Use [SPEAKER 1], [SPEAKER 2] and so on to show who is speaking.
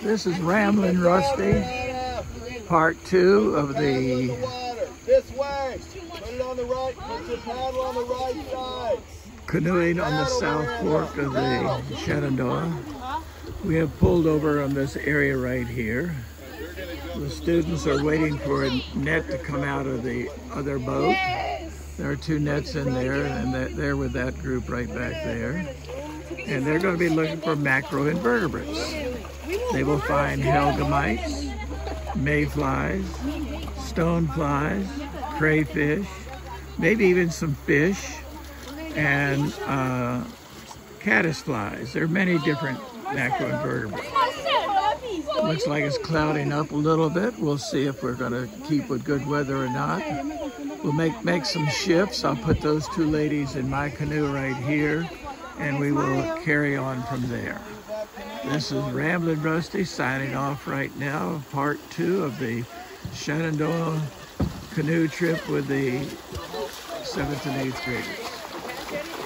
[SPEAKER 1] This is Ramblin' Rusty, part two of the
[SPEAKER 2] This way. Put it on the right. Put your paddle on the right side.
[SPEAKER 1] canoeing on the south fork of the Shenandoah. We have pulled over on this area right here. The students are waiting for a net to come out of the other boat. There are two nets in there, and they're with that group right back there. And they're going to be looking for macroinvertebrates. They will find hellgrammites, mayflies, stoneflies, crayfish, maybe even some fish, and uh, caddisflies. There are many different macroinvertebrates. Looks like it's clouding up a little bit. We'll see if we're going to keep with good weather or not. We'll make, make some shifts. I'll put those two ladies in my canoe right here, and we will carry on from there. This is Ramblin' Rusty signing off right now, part two of the Shenandoah canoe trip with the seventh and eighth graders.